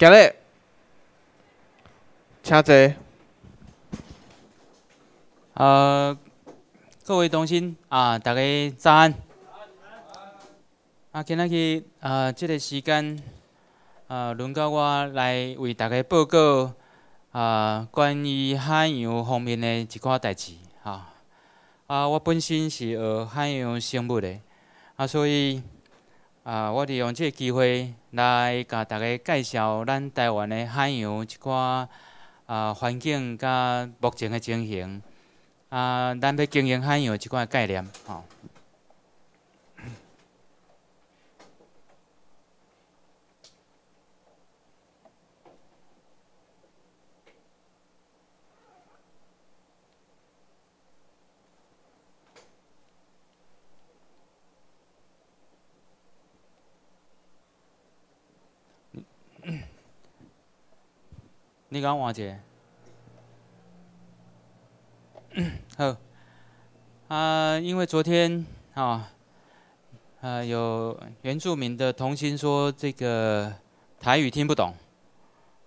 今日，请坐。呃，各位同心啊，大家早安。啊，今仔日啊，这个时间啊，轮到我来为大家报告啊，关于海洋方面的一寡代志啊。啊，我本身是学海洋生物的，啊，所以啊，我利用这个机会来甲大家介绍咱台湾的海洋一寡啊环境甲目前的情形。啊，咱要经营海洋即款概念，吼。你讲换者？好，啊，因为昨天啊，啊有原住民的童心说这个台语听不懂，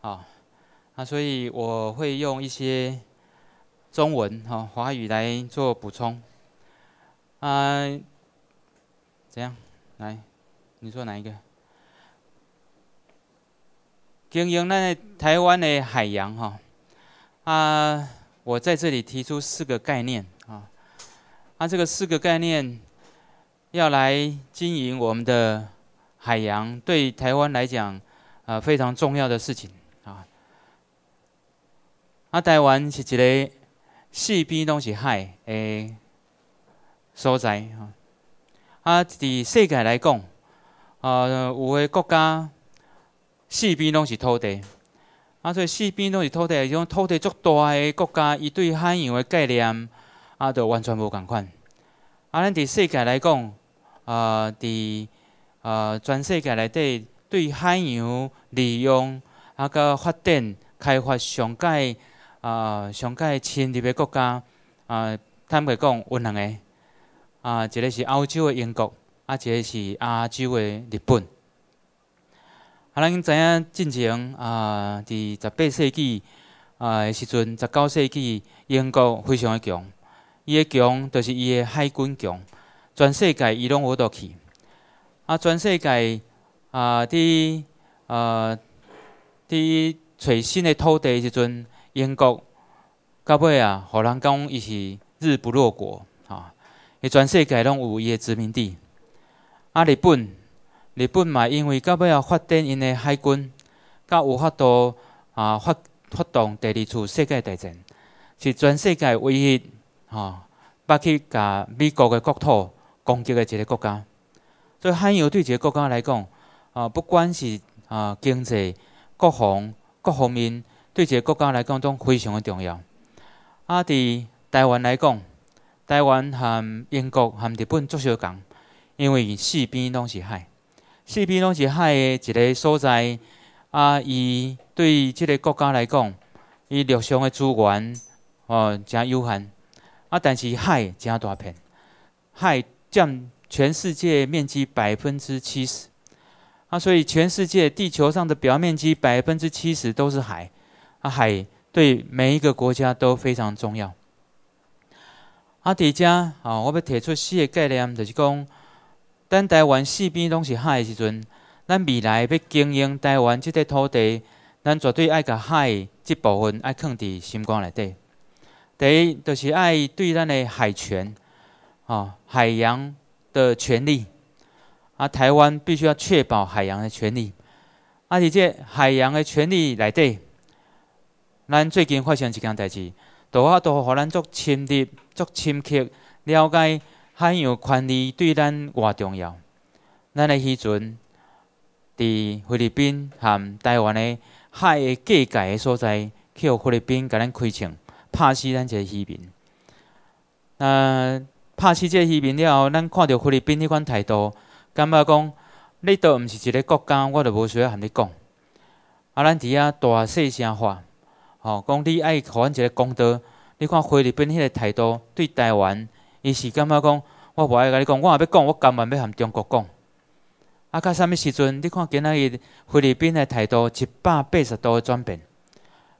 啊，啊，所以我会用一些中文哈华语来做补充，啊，怎样？来，你说哪一个？经营那台湾的海洋哈，啊。我在这里提出四个概念啊，啊这个四个概念要来经营我们的海洋，对台湾来讲啊非常重要的事情啊。啊，台湾是一个四边拢是海的所在啊。啊，伫世界来讲，啊有个国家四边拢是土地。啊，所以四边拢是土地，种土地足大的国家，伊对海洋的概念啊，都完全无共款。啊，咱伫世界来讲，啊，伫啊全世界内底对海洋利用啊，甲发展开发上界啊，上界深入的国家啊，坦白讲有两个啊，一个是欧洲的英国，啊，一个是亚洲的日本。啊，咱知影进前啊，伫十八世纪啊诶时阵，十九世纪英国非常诶强，伊诶强就是伊诶海军强，全世界伊拢有倒去。啊，全世界啊，伫啊伫找新诶土地时阵，英国到尾啊，互人讲伊是日不落国啊，伊全世界拢有伊诶殖民地。啊，日本。日本嘛，因为到尾啊发展因的海军，甲有法度啊发发动第二次世界大战，是全世界唯一吼捌去甲美国的国土攻击的一个国家。所以海洋对一个国家来讲，啊不管是啊经济、国防各方面，对一个国家来讲都非常的重要。啊，伫台湾来讲，台湾和英国和日本足相共，因为四边拢是海。四边拢是海的一个所在，啊，伊对即个国家来讲，伊陆上的资源哦诚有限，啊，但是海诚大片，海占全世界面积百分之七十，啊，所以全世界地球上的表面积百分之七十都是海，啊，海对每一个国家都非常重要。啊，伫遮啊，我要提出四个概念，就是讲。咱台湾四边拢是海的时阵，咱未来要经营台湾即块土地，咱绝对爱甲海即部分爱放伫心肝内底。第一，就是爱对咱的海权，哦，海洋的权利，啊，台湾必须要确保海洋的权利。啊，而且海洋的权利内底，咱最近发生一件代志，多啊都互咱足深入、足深刻了解。海洋权利对咱偌重要？咱的时阵，伫菲律宾和台湾的海的界界的所在，去互菲律宾甲咱开枪，拍死咱一个渔民。那，拍死这个渔民了后，咱看到菲律宾迄款态度，感觉讲，你都毋是一个国家，我就无需要和你讲。啊，咱伫遐大细声话，吼，讲你爱互阮一个公道。你看菲律宾迄个态度，对台湾。伊是感觉讲，我无爱甲你讲，我若要讲，我甘愿要含中国讲。啊，到啥物时阵？你看今仔日菲律宾的态度一百八十度的转变，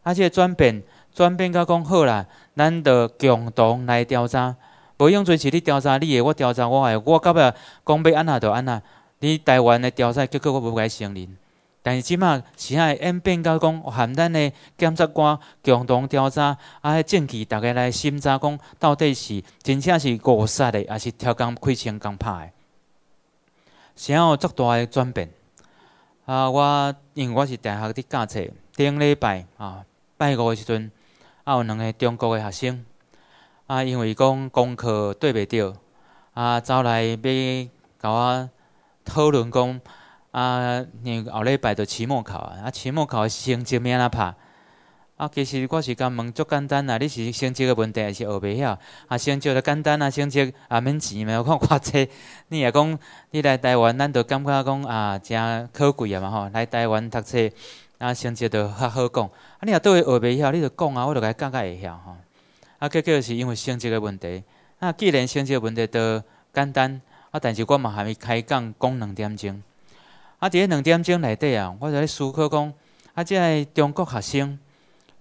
啊，即个转变转变到讲好啦，咱着共同来调查，无用做是你调查你的，我调查我的，我到尾讲要安那着安那。你台湾的调查结果我无该承认，但是即马是啊演变到讲含咱的检察官共同调查，啊，证据大家来审查讲到底是真正是误杀的，还是挑工开枪刚拍的，先有足大的转变。啊，我因为我是大学伫教册，顶礼拜啊拜五的时阵，啊有两个中国的学生，啊因为讲功课对袂着，啊走来要甲我。讨论讲啊，你后礼拜着期末考啊，啊期末考成绩要安怎拍？啊，其实我是甲问足简单啦，你是成绩的问题还是学袂晓？啊，成绩着简单啊，成绩也免钱嘛，我看偌济。你若讲你来台湾，咱着感觉讲啊，诚可贵啊嘛吼。来台湾读册，啊，成绩着较好讲。啊，你若倒去学袂晓，你着讲啊，我着甲伊教教会晓吼。啊，结果是因为成绩的问题。啊，既然成绩问题着简单。啊！但是我嘛还没开讲讲两点钟。啊，伫咧两点钟内底啊，我就咧思考讲，啊，即个中国学生，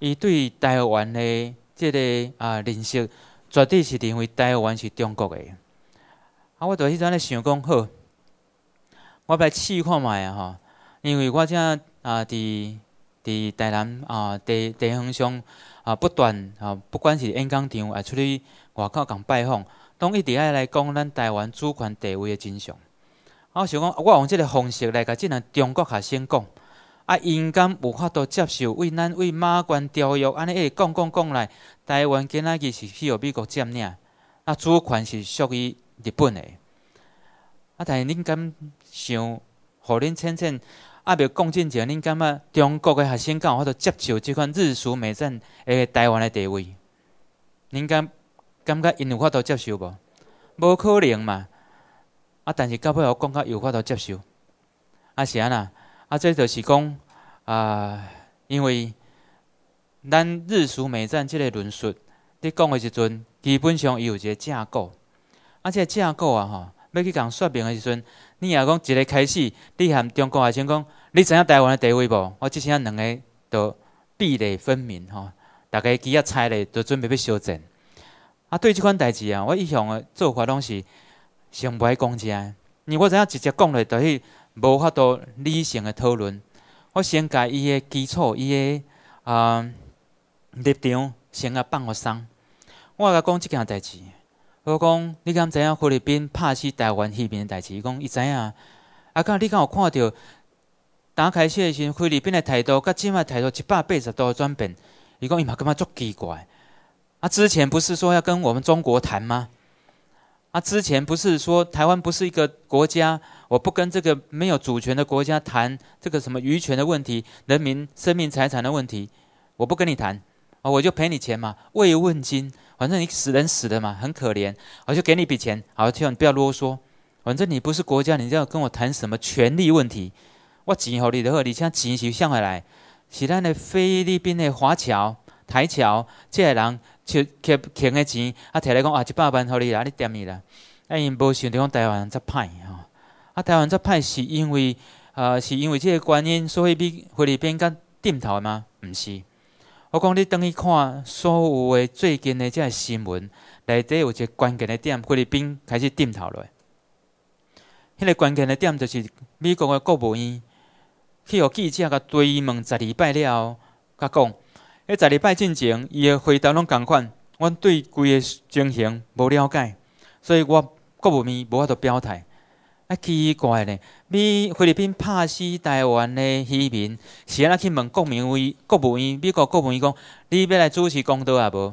伊对台湾的即个啊认识，绝对是认为台湾是中国的。啊，我伫迄阵咧想讲好，我来试看觅啊吼，因为我正啊伫伫台南啊地地方上啊不断啊，不管是演讲场，还出去外口共拜访。拢一直爱来讲咱台湾主权地位的真相。我想讲，我用即个方式来甲即个中国学生讲，啊，因敢有法度接受为咱为马关条约安尼一直讲讲讲来，台湾今仔日是去互美国占领，啊，主权是属于日本的。啊，但是恁敢想，互恁浅浅啊，未讲真正，恁感觉中国的学生敢有法度接受即款日苏美战诶台湾的地位？恁敢？感觉因有法度接受无？无可能嘛！啊，但是到尾我讲较有法度接受。啊是安那？啊，这就是讲啊，因为咱日苏美战即个论述，你讲的时阵，基本上伊有一个架构。啊，这个架构啊，吼，要去共说明的时阵，你若讲一个开始，你含中国学生讲，你知影台湾的地位无？我即声两个都壁垒分明，吼，大家机啊猜咧，都准备要相战。啊，对即款代志啊，我一向的做法拢是先不爱讲遮，因为我知影直接讲落，就是无法度理性的讨论。我先甲伊的基础，伊的啊立场先甲放互松。我甲讲即件代志，我讲你敢知影菲律宾拍死台湾渔民的代志？伊讲伊知影。啊，甲你敢有看到打开始的时，菲律宾的态度甲即摆态度一百八十度转变？伊讲伊嘛感觉足奇怪。啊，之前不是说要跟我们中国谈吗？啊，之前不是说台湾不是一个国家，我不跟这个没有主权的国家谈这个什么渔权的问题、人民生命财产的问题，我不跟你谈啊，我就赔你钱嘛，慰问金，反正你死人死的嘛，很可怜，我就给你一笔钱，好，叫你不要啰嗦，反正你不是国家，你就要跟我谈什么权利问题？我钱好你的话，你现在钱是向回来，是咱的菲律宾的华侨、台侨这些人。欠欠欠的钱，啊，摕来讲啊，一百万互你啦，你点伊啦？啊，因无想着讲台湾人则歹吼，啊，台湾遮歹是因为啊，是因为即个原因，所以比菲律宾较点头吗？毋是，我讲你等去看所有的最近的即个新闻，内底有一个关键的点，菲律宾开始点头了。迄个关键的点就是美国的国务院去互记者甲追问十二摆了后，甲讲。迄十礼拜进前，伊的回答拢共款，阮对规个情形无了解，所以我国务院无法度表态。啊，奇怪咧，美菲律宾拍死台湾的渔民，是安怎去问国民委国务院？美国国务院讲，你要来主持公道啊无？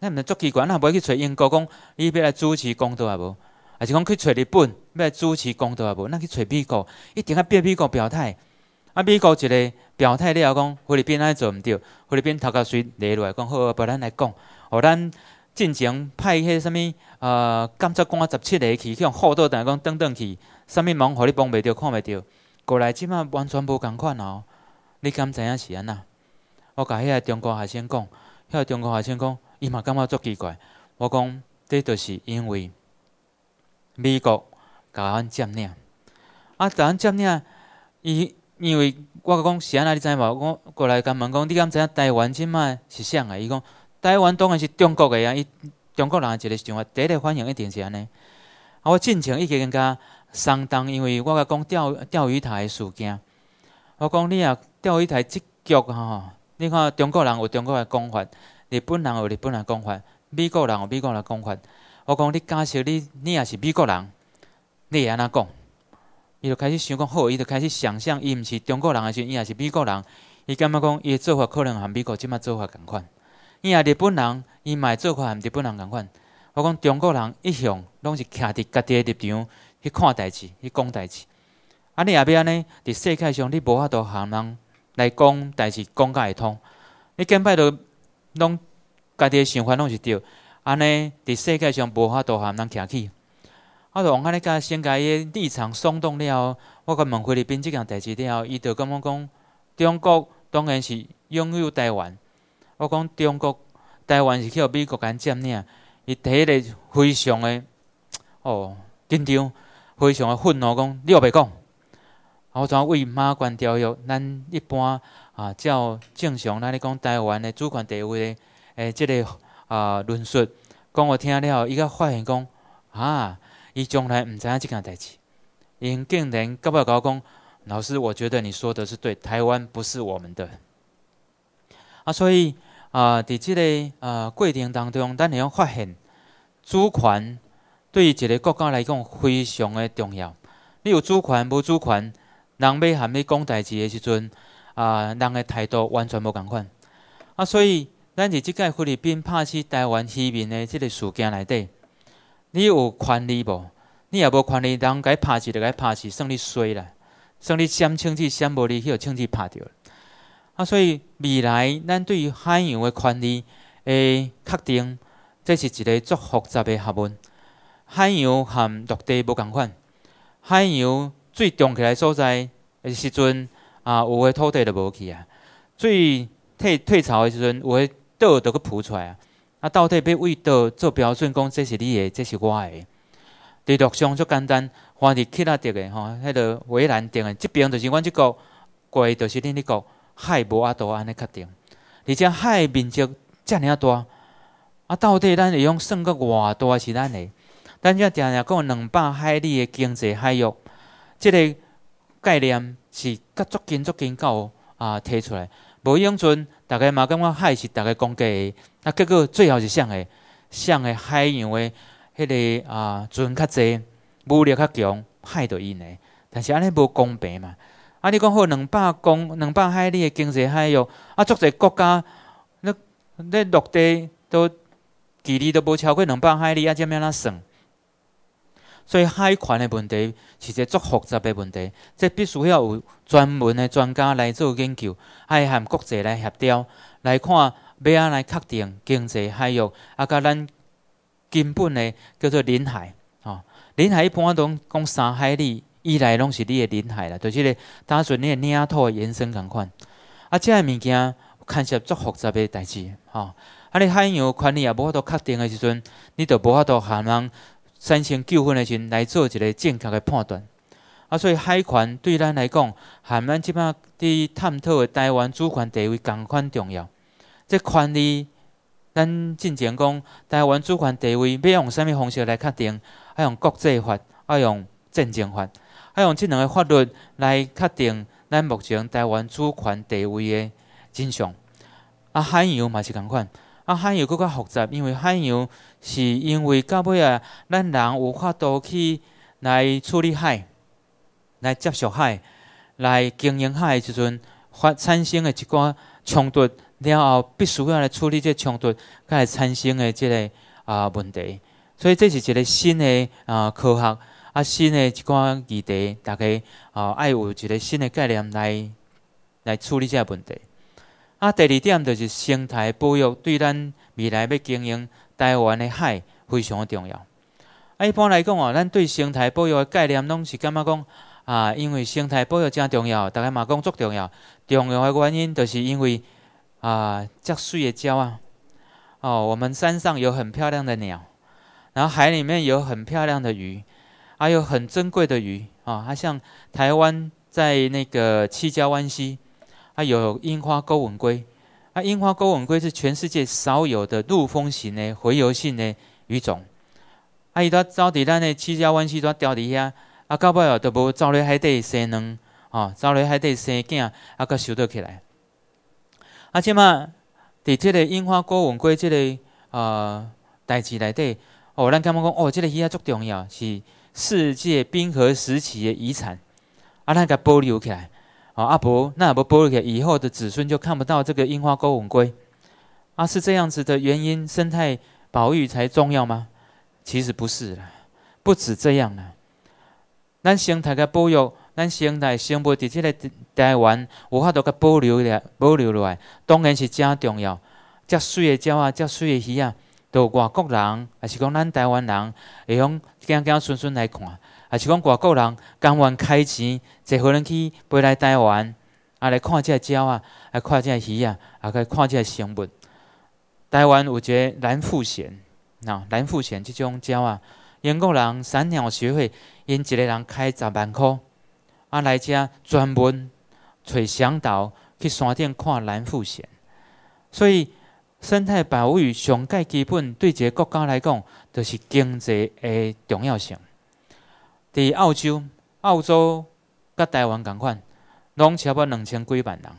那毋是足奇怪，那无去找英国讲，你要来主持公道啊无？还是讲去找日本要来主持公道啊无？那去找美国，一定要逼美国表态。啊，美国一个表态了后，讲菲律宾安尼做毋对，菲律宾头壳水立落来讲，好，不咱来讲，互咱进前派迄什物呃监察官十七个去，向好多等讲等等去，什物忙互你帮袂着，看袂着，过来即马完全无共款哦。你敢知影是安那？我甲迄个中国学生讲，迄个中国学生讲，伊嘛感觉足奇怪。我讲，这就是因为美国甲阮占领。啊，甲咱接领伊，因为我甲讲是安尼，你知无？我过来甲问讲，你敢知影台湾即卖是啥个？伊讲台湾当然是中国个啊，伊中国人一个想法，第一个反应一定是安尼。啊，我进前已经甲相当，因为我甲讲钓钓鱼台事件，我讲你啊，钓鱼台即局吼，你看中国人有中国的讲法，日本人有日本的讲法，美国人有美国的讲法。我讲你假设你你也是美国人，你会安怎讲？伊就开始想讲好，伊就开始想象，伊毋是中国人诶时阵，伊也是美国人。伊感觉讲伊诶做法可能和美国即摆做法共款。伊也日本人，伊嘛做法和日本人共款。我讲中国人一向拢是徛伫家己诶立场去看代志，去讲代志。啊，你也要安尼，伫世界上你无法度和人来讲代志，讲甲会通。你根摆都拢家己诶想法拢是对。安尼伫世界上无法度和人徛起，我就往安尼甲先甲伊立场松动了后，我甲问菲律宾即件代志了后，伊就感觉讲中国当然是拥有台湾。我讲中国台湾是去互美国干占领，伊第一个非常的哦紧张，非常的愤怒，讲你又袂讲。我怎为马关条约，咱一般啊照正常，咱咧讲台湾的主权地位的诶，即个。啊，论述讲我听了后，伊个发现讲啊，伊从来毋知影即件代志，因竟然甲我讲，老师，我觉得你说的是对，台湾不是我们的。啊，所以啊，伫即个啊过程当中，咱会用发现主权对于一个国家来讲非常的重要。你有主权无主权，人要含你讲代志的时阵，啊，人的态度完全无共款。啊，所以。咱伫即届菲律宾拍死台湾渔民的即个事件内底，你有权利无？你也无权利，人该拍死就该拍死，算你衰啦，算你先清气先无你，去互清气拍着。啊，所以未来咱对于海洋的权利诶确定，这是一个足复杂的学问。海洋和陆地无共款，海洋最重起来所在诶时阵啊，有诶土地就无去啊。最退退潮诶时阵，有诶。倒都去浮出来啊！啊，到底要为倒做标准，讲这是你的，这是我的。地图上足简单，凡是起拉直的吼，迄个围栏定的，即边就是阮即个，过就是恁迄个海无啊多安尼确定。而且海面积遮尔大，啊，到底咱会用算个偌大是咱的？咱遮定定讲两百海里的经济海域，即个概念是甲足近足紧够啊提出来。无用准，大家嘛感觉海是大家讲价的，啊，结果最后是啥个？啥个海洋的迄个啊，船较济，武力较强，海就因的。但是安尼无公平嘛？啊，你讲好两百公两百海里的经济海域，啊，足侪国家，那那陆地都距离都无超过两百海里，啊，怎么样算？所以海权的问题是一个足复杂的问题，这必须要有专门的专家来做研究，还和国际来协调，来看要安来确定经济海域，啊，甲咱根本的叫做领海，吼，领海一般拢讲三海里以内拢是你的领海啦，就是咧打算你的领土的延伸共款。啊，这个物件看起来足复杂的代志，吼，啊，你海洋权利也无法度确定的时阵，你就无法度含人。产生纠纷的时阵来做一个正确的判断，啊，所以海权对咱来讲，含咱即摆伫探讨的台湾主权地位共款重要。这权利，咱进前讲台湾主权地位要用啥物方式来确定？要用国际法，要用战争法，要用即两个法律来确定咱目前台湾主权地位的真相。啊，海洋嘛是共款。啊，海洋更较复杂，因为海洋是因为到尾啊，咱人有法度去来处理海、来接触海、来经营海的时阵，发产生的一寡冲突，了后必须要来处理这冲突，才会产生的这个啊问题。所以这是一个新的啊科学啊，新的一寡议题，大家啊爱有一个新的概念来来处理这个问题。啊，第二点就是生态保育，对咱未来要经营台湾的海非常重要。啊，一般来讲哦，咱对生态保育的概念拢是感觉讲啊，因为生态保育真重要，大家嘛讲足重要。重要的原因就是因为啊，遮水的鸟啊，哦，我们山上有很漂亮的鸟，然后海里面有很漂亮的鱼，还有很珍贵的鱼。啊，它像台湾在那个七家湾溪，啊有樱花钩吻龟，啊，樱花钩吻龟是全世界少有的陆风型的洄游性的鱼种，啊，伊都走伫咱的七礁湾溪都钓伫遐，啊，到尾哦都无走咧海底生卵，哦，走咧海底生囝，啊，佮收倒起来。啊，即嘛，伫即个樱花钩吻龟即个呃代志内底，哦，咱感觉讲，哦，即个鱼啊足重要，是世界冰河时期的遗产，啊，咱甲保留起来，哦，啊无，那也无保留起来，以后的子孙就看不到这个樱花钩吻龟，啊，是这样子的原因，生态保育才重要吗？其实不是啦，不止这样啦，咱生态的保育。咱生态生物伫即个台湾有法度甲保留了保留落来，当然是真重要。遮水的鸟啊，遮水的鱼啊，都外国人，还是讲咱台湾人会用行行顺顺来看，还是讲外国人甘愿开钱坐飞轮去飞来台湾，啊来看遮鸟啊，来看遮鱼啊，啊来看遮生物。台湾有一个蓝腹鹇，喏，蓝腹鹇即种鸟啊，英国人散鸟学会因一个人开十万箍。啊，来遮专门找向导去山顶看蓝腹鹇，所以生态保育上界基本对一个国家来讲，就是经济的重要性。伫澳洲，澳洲甲台湾共款，拢差不多两千几万人。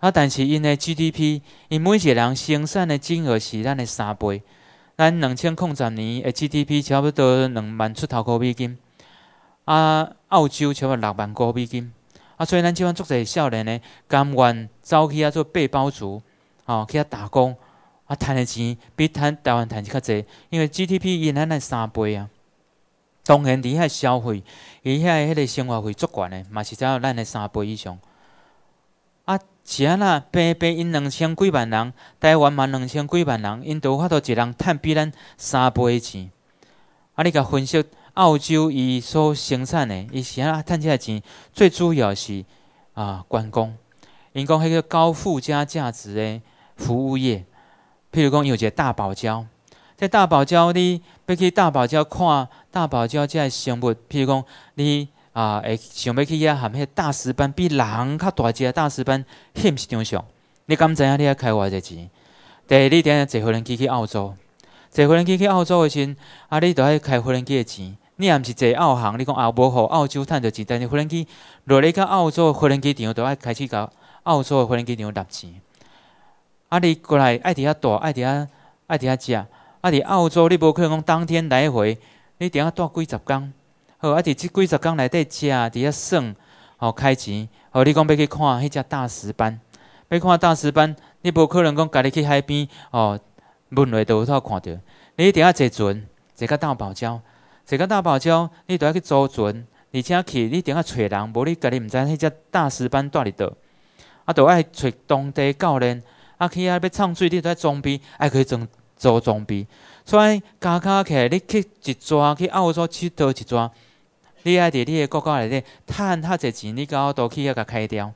啊，但是因的 GDP，因每一个人生产的金额是咱的三倍。咱两千零十年的 GDP 差不多两万出头块美金。啊，澳洲超过六万高美金，啊，所以咱即款足侪少年呢，甘愿走去遐做背包族，哦，去遐打工，啊，赚的钱比赚台湾赚钱较侪，因为 GDP 因咱的三倍啊。当然，伫遐消费，伊遐迄个生活费足悬的，嘛是只有咱的三倍以上。啊，是安那平平因两千几万人，台湾嘛两千几万人，因都有法度一人赚比咱三倍钱。啊，你甲分析？澳洲伊所生产的，伊是啊趁这钱，最主要是啊观光，因讲迄个高附加价值的服务业。譬如讲有一个大堡礁，在大堡礁你要去大堡礁看大堡礁这生物，譬如讲你啊会想要去遐含迄大石斑，比人较大只大石斑，迄毋是张相。你敢知影你要开偌济钱？第二，你点坐飞机去澳洲，坐飞机去澳洲的时，啊你都爱开飞机的钱。你也毋是坐澳航，你讲也无互澳洲趁着钱，但是飞轮机落来到澳洲飞机场，都爱开始甲澳洲的飞机场纳钱。啊，你过来爱伫遐住，爱伫遐爱伫遐食，啊，伫澳洲你无可能讲当天来回，你伫遐住几十工，好，啊，伫即几十工内底食，伫遐耍，吼开钱，吼，你讲要去看迄只大石斑，要看大石斑，你无可能讲家己去海边，哦，门内都有通看着，你一定要坐船，坐到大堡礁。坐个大堡礁，你都要去租船，而且去你定要找人，无你家己毋知迄只大石斑住伫倒，啊，都爱找当地教练，啊去遐要唱水，你都要装逼，爱可以装做装备。所以加加起来，你去一抓去澳洲佚佗一抓，你爱伫你诶国家内底趁遐济钱，你到澳洲去遐甲开掉。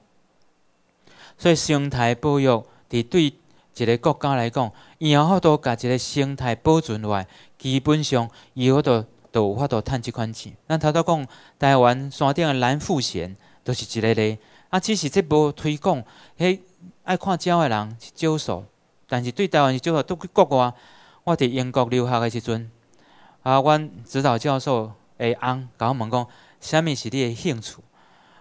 所以生态保育伫对一个国家来讲，伊有好多甲一个生态保存落来，基本上伊好多。都有法度趁即款钱。咱头拄讲台湾山顶的蓝富贤，都是一个例。啊，只是这无推广，迄爱看鸟的人是少数。但是对台湾是少数，都去国外。我伫英国留学的时阵，啊，阮指导教授会翁甲我问讲，啥物是你的兴趣？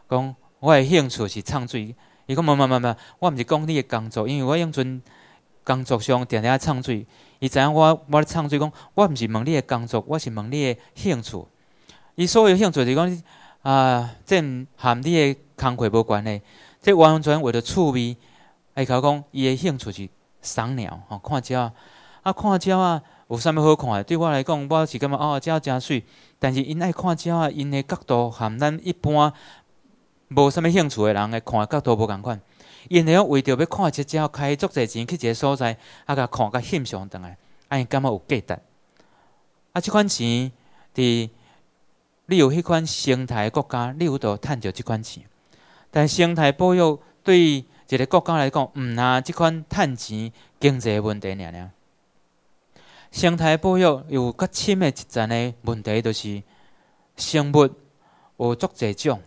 讲我的兴趣是唱水。伊讲，冇冇冇冇，我毋是讲你的工作，因为我用阵工作上定定唱水。伊知影我我咧唱水讲，我毋是问你诶工作，我是问你诶兴趣。伊所有兴趣是讲啊，这含你诶工课无关系，这完全为了趣味。伊甲我讲，伊诶兴趣是赏鸟吼，看鸟啊，看鸟啊，有啥物好看诶？对我来讲，我是感觉哦，鸟真水。但是因爱看鸟啊，因诶角度含咱一般无啥物兴趣诶人诶看角度无共款。因会为着要看一只鸟开足侪钱去一个所在，啊，甲看甲欣赏倒来，啊，因感觉有价值。啊，即款钱，伫你有迄款生态国家，你有得趁着即款钱。但生态保育对一个国家来讲，毋拿即款趁钱经济问题尔尔。生态保育有较深的一层的问题，就是生物有足侪种。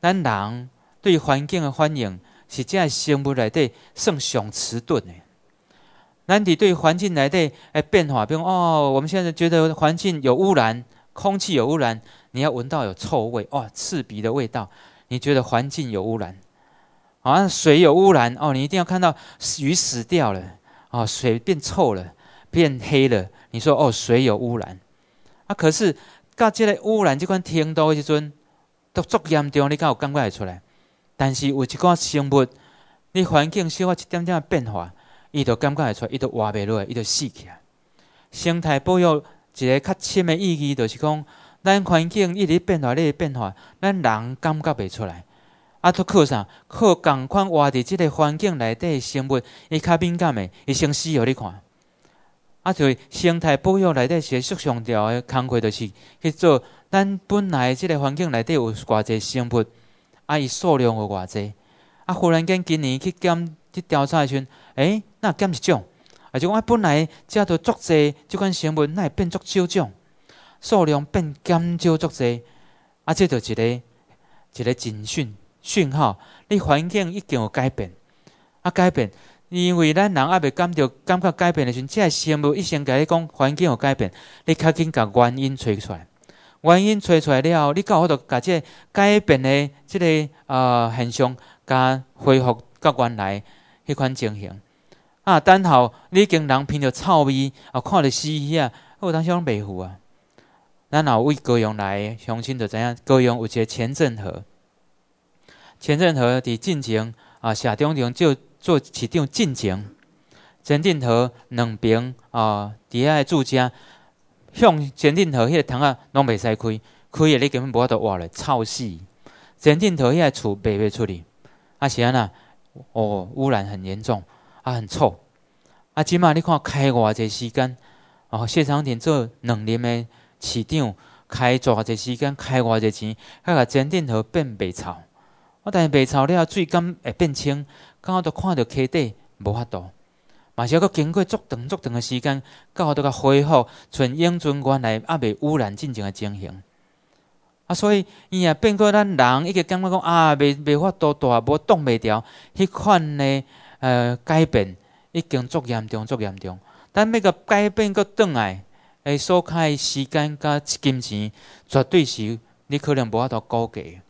咱人对环境的反应，是这生物内底算上迟钝的。咱伫对环境内底诶变化，比如哦，我们现在觉得环境有污染，空气有污染，你要闻到有臭味，哇，刺鼻的味道，你觉得环境有污染。啊，水有污染哦，你一定要看到鱼死掉了，哦，水变臭了，变黑了，你说哦，水有污染。啊，可是到这个污染这款程度的时阵，都足严重，你敢有感觉会出来？但是有一寡生物，你环境小可一点点的变化，伊就感觉会出来，伊就活袂落，伊就死去啊。生态保育一个较深的意义，就是讲，咱环境一直变化，一直变化，咱人感觉袂出来。啊，都靠啥？靠共款活伫即个环境内底生物，伊较敏感诶，伊先死互你看。啊，就生态保育内底是最上调的工课，就是去做咱本来即个环境内底有偌济生物，啊，伊数量有偌济。啊，忽然间今年去检去调查时阵，诶，那减一种，啊，就讲本来遮都足济即款生物，那会变足少种，数量变减少足济。啊，这就一个一个警讯。讯号，你环境已经有改变，啊改变，因为咱人还未感到感觉改变的时阵，即个生物一先甲你讲环境有改变，你较紧甲原因找出来，原因找出来了后，你够好度甲即个改变的即个呃现象，甲恢复到原来迄款情形。啊，等候你经人闻着臭味，啊看着死鱼啊，有当时拢袂赴啊。咱若为高雄来相亲就知影，高雄有一个前镇河。前镇河伫进前啊，社中场就做市长进前，前镇河两边啊，伫遐住家向前镇河迄个窗仔，拢袂使开，开诶你根本无法度活咧，臭死！前镇河迄个厝卖袂出去，啊是安那？哦，污染很严重，啊很臭，啊即码你看开偌济时间，哦谢长廷做两年诶市长，开偌济时间，开偌济钱，还甲前镇河变袂臭。我但是卖草了，水敢会变清，刚好都看到溪底无法度，嘛是要经过足长足长的时间，刚好都甲恢复像永存原来啊未污染进前的情形。啊，所以伊也变过咱人一个感觉讲啊，未未法度大无挡袂牢，迄款的呃改变已经足严重足严重。但每个改变佮转来，诶所开时间甲金钱，绝对是你可能无法度估计。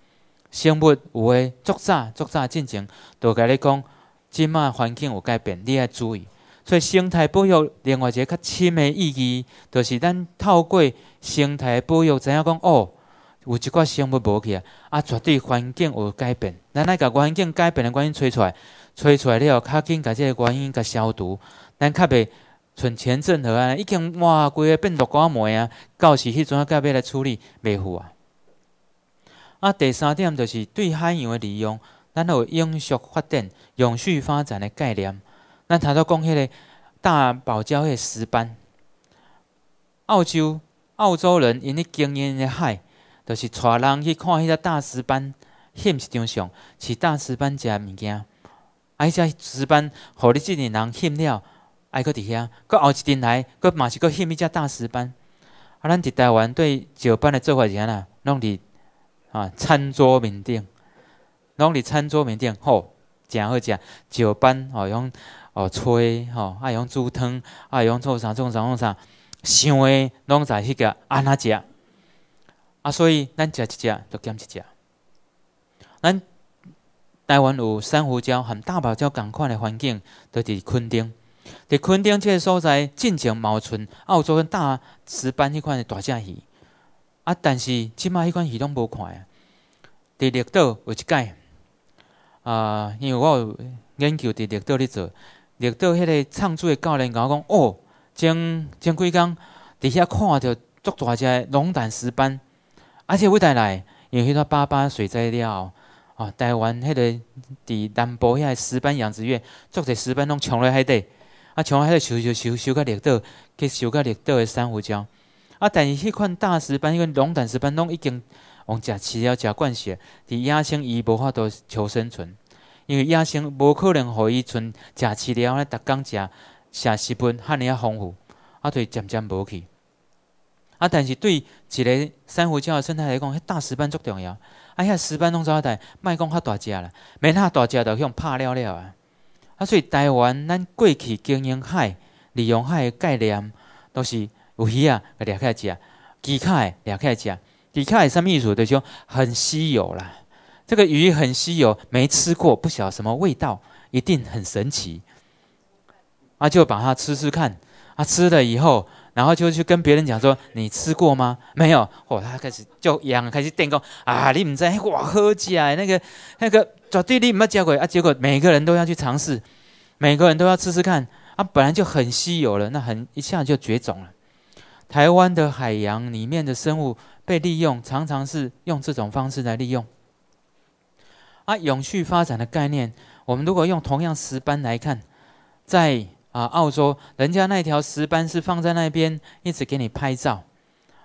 生物有诶，足早足早进前，都甲你讲，即卖环境有改变，你要注意。所以生态保育另外一个较深诶意义，就是咱透过生态保育，知影讲哦，有一寡生物无去啊，啊，绝对环境有改变。咱来甲环境改变诶原因吹出来，吹出来了后，较紧甲即个原因甲消毒，咱较袂像前阵河安，已经哇，规个变绿瓜梅啊，到时迄阵啊，该要来处理，袂赴啊。啊，第三点就是对海洋的利用，咱有永续发展、永续发展的概念。咱头拄讲迄个大堡礁迄石斑，澳洲澳洲人因咧经营的海，就是带人去看迄只大石斑，翕一张相，是大石斑食物件。啊，迄只石斑，互你即年人翕了，还搁伫遐，搁后一阵来，搁嘛是搁翕一只大石斑。啊，咱伫台湾对石斑的做法是安那？拢伫啊，餐桌面顶，拢伫餐桌面顶，吼，诚好食。石斑哦，用哦吹，吼，啊用煮汤，啊用做啥做啥做啥，想诶拢在迄个安那食。啊，所以咱食一只，就减一只。咱台湾有珊瑚礁含大堡礁共款诶环境，都伫垦丁。伫垦丁即个所在，进前毛存澳洲跟大石斑迄款诶大只鱼。啊！但是即摆迄款鱼拢无看啊。伫绿岛有一届啊，因为我有研究伫绿岛咧做，绿岛迄个唱水的教练甲我讲：哦，前前几工伫遐看着足大只龙胆石斑，而且尾带来，因为迄个巴巴水灾了，啊，台湾迄个伫南部遐石斑养殖业，足侪石斑拢冲咧海底，啊，冲咧海底收收收收到绿岛，去收到绿岛的珊瑚礁。啊！但是迄款大石斑、迄款龙胆石斑，拢已经往食饲了、食惯势，伫野生伊无法度求生存，因为野生无可能互伊存食饲了咧，逐工食食食物，遐尼啊丰富，啊，就渐渐无去。啊，但是对一个珊瑚礁的生态来讲，迄大石斑足重要。啊，遐石斑拢怎啊代？莫讲较大只啦，免遐大只就向拍了了啊。啊，所以台湾咱过去经营海、利用海的概念，都是有鱼啊，掠起来食；鱼卡掠起来食。鱼卡什么意思？就是很稀有啦。这个鱼很稀有，没吃过，不晓得什么味道，一定很神奇。啊，就把它吃吃看。啊，吃了以后。然后就去跟别人讲说：“你吃过吗？没有。”哦，他开始就养，开始电工啊！你唔知哇，好吃啊！那个那个绝对你唔要吃过啊！结果每个人都要去尝试，每个人都要吃吃看啊！本来就很稀有了，那很一下就绝种了。台湾的海洋里面的生物被利用，常常是用这种方式来利用。啊，永续发展的概念，我们如果用同样石斑来看，在。啊，澳洲人家那条石斑是放在那边，一直给你拍照。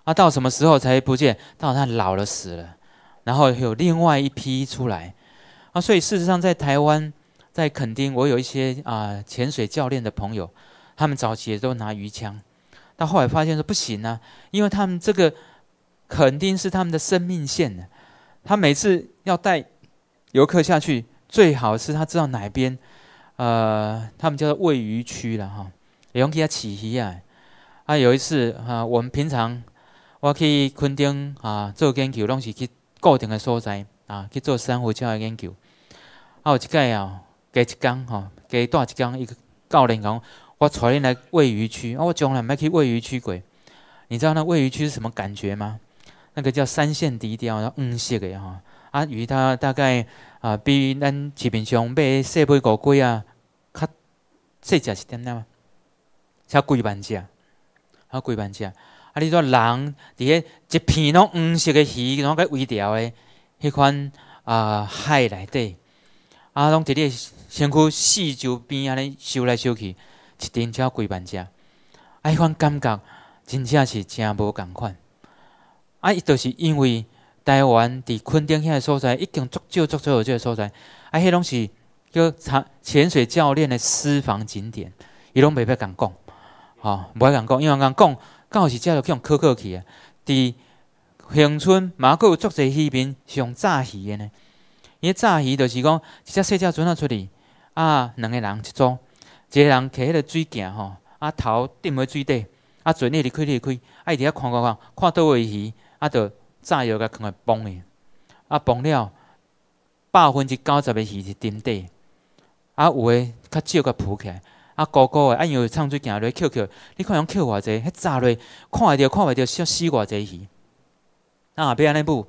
啊，到什么时候才不见？到它老了死了，然后有另外一批出来。啊，所以事实上在台湾，在垦丁，我有一些啊潜水教练的朋友，他们早期也都拿鱼枪，到后来发现说不行啊，因为他们这个肯定是他们的生命线呢。他每次要带游客下去，最好是他知道哪边。呃，他们叫做喂鱼区了哈，用起啊起鱼啊。啊，有一次啊，我们平常我去昆丁啊做研究，拢是去固定的所在啊去做珊瑚礁的研究。啊，有一届啊，加一工吼，加带一工一个教练讲，我带恁来喂鱼区。啊，我从来没去喂鱼区过。你知道那喂鱼区是什么感觉吗？那个叫三线低调，然后黄色的哈。啊，鱼它大概啊比咱市面上买细尾乌龟啊。较细只一点点嘛，才几万只，啊几万只。啊，你说人伫咧一片拢黄色的鱼，拢个微调的，迄款啊海内底，啊拢伫咧身躯四周边安尼收来收去，一顶才几万只。啊，迄款感觉真正是真无共款。啊，伊就是因为台湾伫昆顶遐个所在，已经足少足少有即个所在，啊，迄拢是。叫长潜水教练的私房景点，伊拢袂要共讲，吼，袂共讲，因为讲讲，刚好是叫做去用客客去啊。伫乡村嘛，佫有足侪渔民是用炸鱼的呢。伊炸鱼就是讲，一只细只船仔出去，啊，两个人一组，一个人摕迄个水镜吼，啊头浸喺水底，啊船一直开一直开，啊伊伫遐看看看，看倒位鱼，啊着炸药甲放来崩的，啊崩了，百分之九十的鱼是沉底。啊，有诶较少甲浮起来，啊，高高诶，啊，因为唱水行落扣扣，你看用扣偌济，迄炸落看会着看袂着，死死偌济鱼。啊，要安尼补，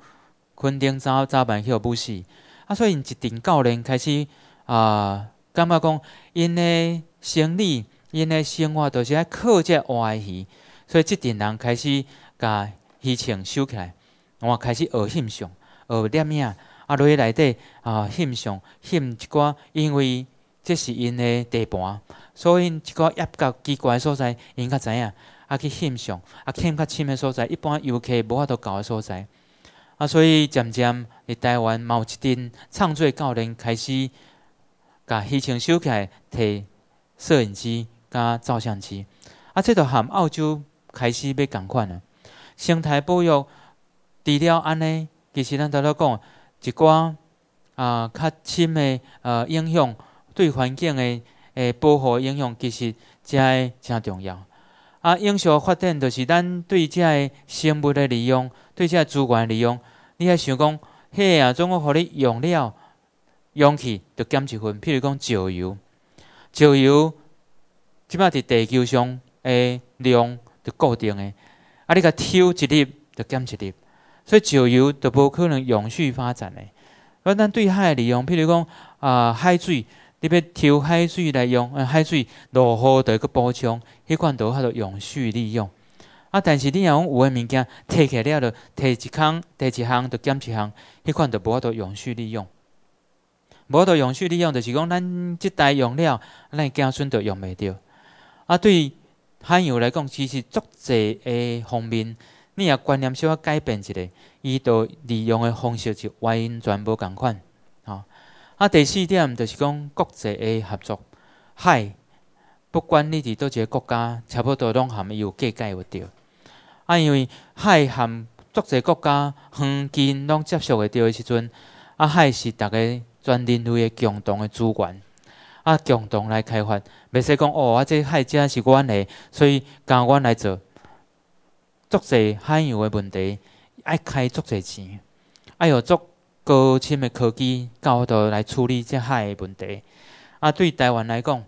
昆丁早早晚去补死。啊，所以因一定教练开始啊，感觉讲因诶生理、因诶生活都是爱靠这活鱼，所以即阵人开始甲鱼情收起来，我开始学欣赏，学念影，啊，落去内底啊，欣赏欣一寡，因为。这是因的地盘，所以一个业较奇怪的所在，因较知影，啊去欣赏，啊欠较深的所在，一般游客无法度到的所在，啊，所以渐渐伫台湾某一阵创作教练开始，甲虚情收起来，摕摄影机甲照相机，啊，这都含澳洲开始要共款啊。生态保育除了安尼，其实咱都咧讲一寡啊较深的呃影响。对环境的诶保护影响，其实真真重要。啊，永续发展就是咱对这个生物的利用，对这个资源的利用。你还想讲，嘿啊，总我互你用了，用去就减一分。譬如讲石油，石油即摆伫地球上诶量就固定诶，啊，你甲抽一粒就减一粒，所以石油就无可能永续发展诶。而咱对海利用，譬如讲啊，海水。你要抽海水来用，呃，海水落雨的一个补充，迄款都叫做永续利用。啊，但是你若讲有诶物件摕起了了，摕一空，摕一项，就减一项，迄款就无法度永续利用。无法度永续利用，就是讲咱即代用了，咱子孙就用袂着。啊，对海洋来讲，其实足济诶方面，你若观念小可改变一下，伊都利用诶方式就完全无共款吼。啊，第四点就是讲国际的合作，海不管你伫倒一个国家，差不多拢含有计界有着。啊，因为海含足侪国家远近拢接触会着的时阵，啊，海是逐个全人类的共同的资源，啊，共同来开发，袂使讲哦，啊，这海只是阮的，所以交阮来做。足侪海洋的问题，爱开足侪钱，爱有足高深的科技角度来处理这海的问题。啊，对台湾来讲，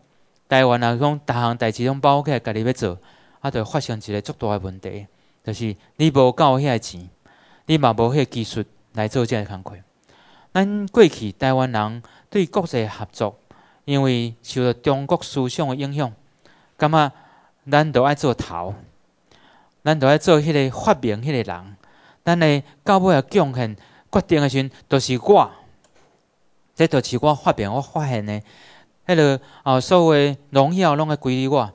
台湾来讲，逐项代志拢包起来，家己要做，啊，就发生一个足大的问题，就是你无够遐钱，你嘛无迄技术来做这个工课。咱过去台湾人对国际合作，因为受到中国思想的影响，感觉咱都爱做头，咱都爱做迄个发明迄个人，咱的到尾啊贡献决定的时阵，都是我，这都是我发明我发现的。迄个啊，所有荣耀拢会归于我。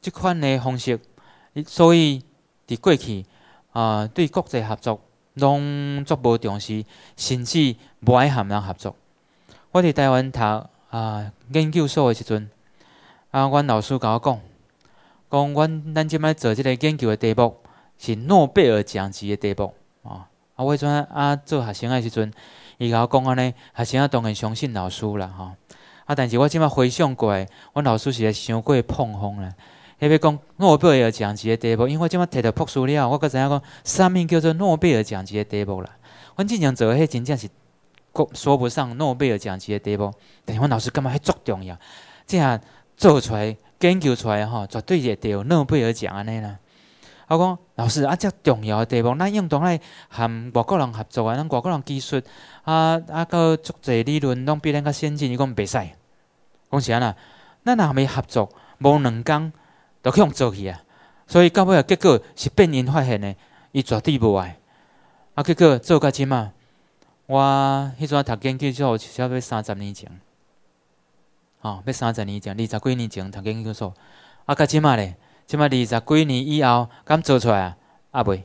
即款的方式，所以伫过去啊，对国际合作拢足无重视，甚至无爱和人合作。我伫台湾读啊研究所的时阵，啊，阮老师甲我讲，讲阮咱即摆做即个研究的题目是诺贝尔奖级的题目啊。啊，我迄阵啊做学生诶时阵，伊甲我讲安尼，学生啊当然相信老师啦，吼。啊！但是我即摆回想过来，阮老师是来伤过碰风啦。迄要讲诺贝尔奖级的题目，因为我即摆摕到博士了，我阁知影讲啥物叫做诺贝尔奖级的题目啦。阮正常做迄真正是说不上诺贝尔奖级的题目，但是阮老师感觉迄足重要，这样做出来、研究出来吼，绝对会得诺贝尔奖安尼啦。我讲老师啊，遮重要的题目，咱用当来含外国人合作啊，咱外国人技术啊啊，个足侪理论拢比咱较先进，伊讲袂使。讲是安那，咱若未合作，无两工就去用做去啊。所以到尾啊，结果是变因发现的，伊绝对无爱。啊，结果做到即嘛，我迄阵读研究所，差不多三十年前，哦，要三十年前，二十几年前读研究所，啊，到即嘛咧。即嘛二十几年以后，敢做出来啊？啊袂，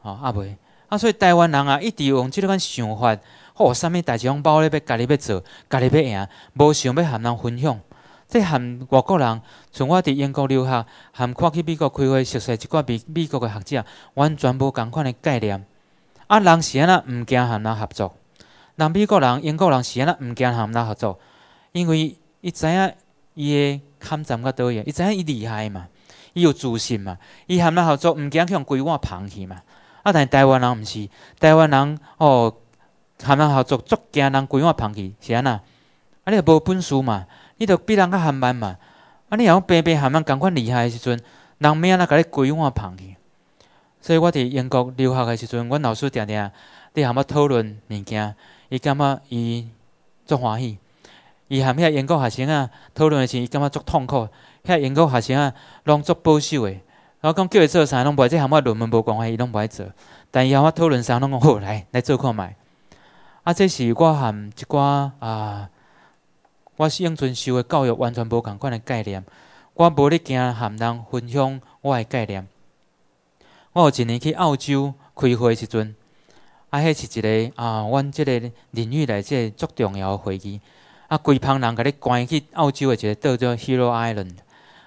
吼啊袂。啊，所以台湾人啊，一直用即个款想法，吼，啥物代志拢包咧要家己要做，家己要赢，无想要含人分享。即含外国人，像我伫英国留学，含看去美国开会，熟悉一寡美美国诶学者，完全无共款诶概念。啊，人是安那毋惊含人合作，人美国人、英国人是安那毋惊含人合作，因为伊知影伊诶。看站较倒样，伊知影伊厉害嘛，伊有自信嘛，伊含咱合作，毋惊去用规碗捧去嘛。啊，但台湾人毋是，台湾人哦，含咱合作足惊人规碗捧去，是安那？啊，你无本事嘛，你着比人较含慢嘛。啊，你若讲平平含咱共款厉害诶时阵，人免安那甲你规碗捧去。所以我伫英国留学诶时阵，阮老师定定伫含我讨论物件，伊感觉伊足欢喜。伊含遐英国学生啊讨论诶时，伊感觉足痛苦。遐英国学生啊，拢足保守诶。然后讲叫伊做啥，拢袂即含我论文无关系，伊拢袂爱做。但伊含我讨论啥，拢讲好来来做看觅。啊，这是我含一寡啊，我是用遵受的教育完全无共款的概念。我无咧惊含人分享我诶概念。我有一年去澳洲开会时阵，啊，迄是一个啊，阮即个领域内即个足重要诶会议。啊，规帮人甲你关去澳洲诶一个岛叫 Hero Island。